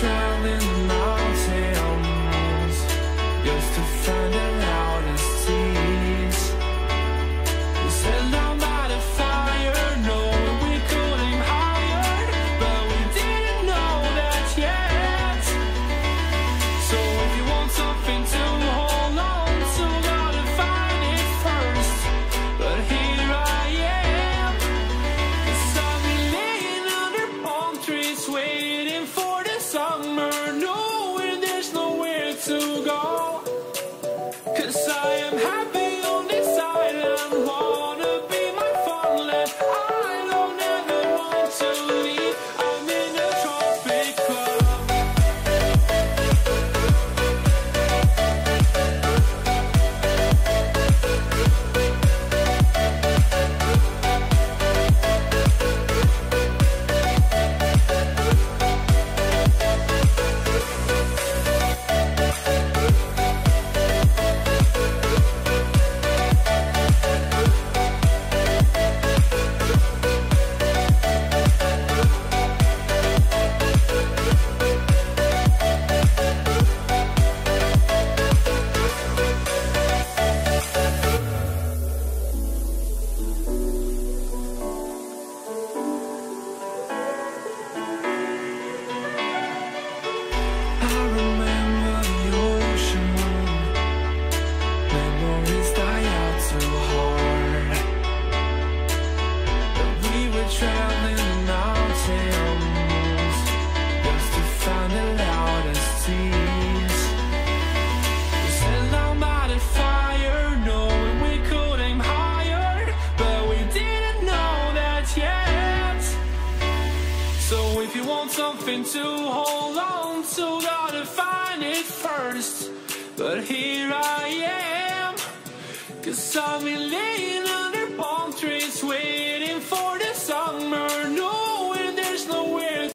treasure summer knowing there's nowhere to go. Cause I am happy. memories die out too hard we were mountains Just to find the loudest We our fire we could aim higher But we didn't know that yet So if you want something to hold on to Gotta find it first. But here I am, cause I've been